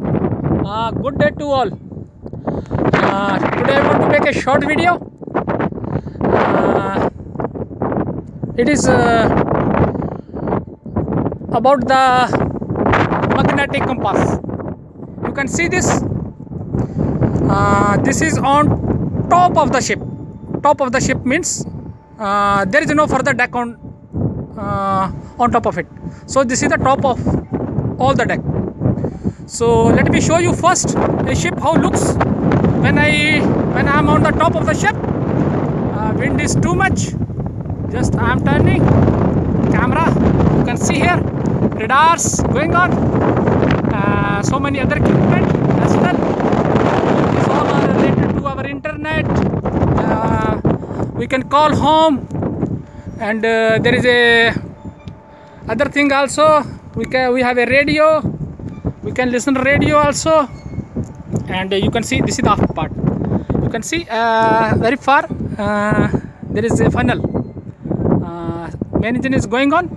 Uh, good day to all. Uh, today I want to make a short video. Uh, it is uh, about the magnetic compass. You can see this. Uh, this is on top of the ship. Top of the ship means uh, there is no further deck on on top of it. So this is the top of all the deck. So let me show you first a ship how looks when I when I am on the top of the ship. Uh, wind is too much. Just I am turning camera. You can see here radars going on. Uh, so many other equipment as well. These all are related to our internet. Uh, we can call home, and uh, there is a other thing also. We can we have a radio we can listen to radio also. And you can see this is the upper part. You can see uh, very far uh, there is a funnel. Uh, main engine is going on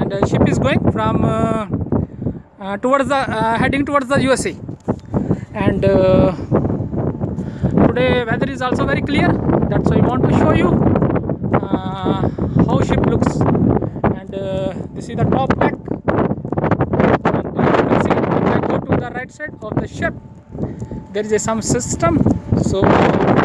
and uh, ship is going from uh, uh, towards the heading towards the USA and today weather is also very clear. That's why I want to show you how ship looks. And this is the top deck and uh, you can see if I go to right side of the ship. There is a some system. So uh,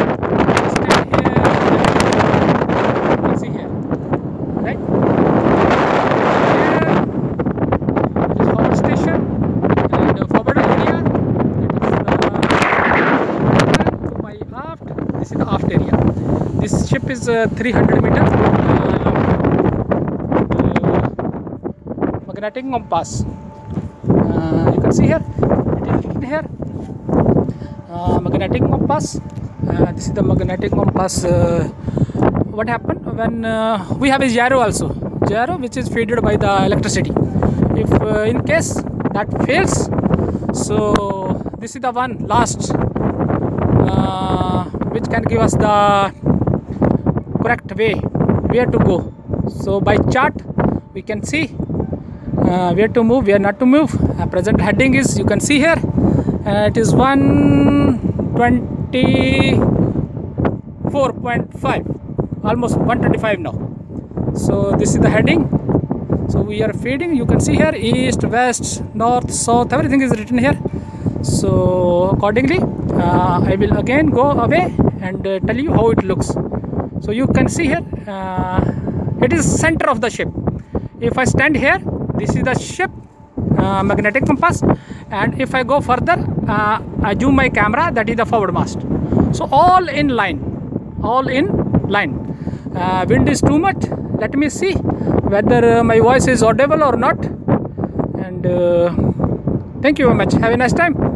this is the aft area. This ship is uh, 300 meter uh, long. Uh, magnetic compass uh, you can see here it is written here uh, magnetic compass. Uh, this is the magnetic compass uh, what happened when uh, we have a gyro also. Gyro which is fed by the electricity. If uh, in case that fails so this is the one last which can give us the correct way where to go. So by chart we can see uh, where to move where not to move. Uh, present heading is you can see here uh, it is 124.5 almost 125 now. So this is the heading. So we are feeding you can see here east west north south everything is written here. So accordingly uh, i will again go away and uh, tell you how it looks. So you can see here uh, it is center of the ship. If i stand here this is the ship uh, magnetic compass. And if i go further uh, i zoom my camera that is the forward mast. So all in line all in line. Uh, wind is too much. Let me see whether uh, my voice is audible or not. And uh, thank you very much. Have a nice time